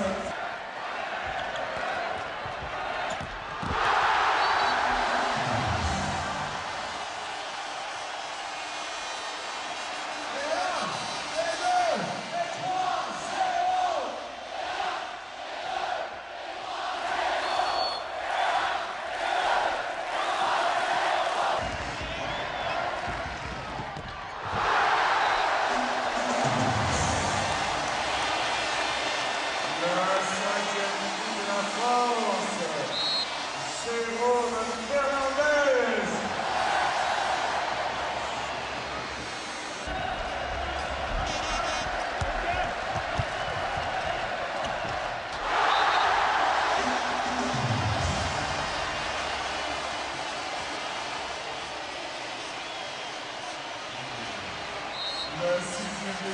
Excellent. Le sixième